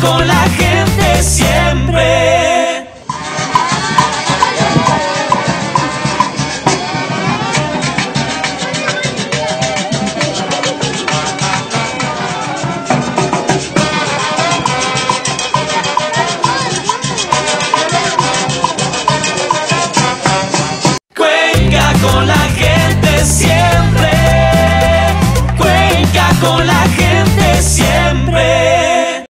con la gente siempre. Cuenca con la gente siempre. Cuenca con la gente.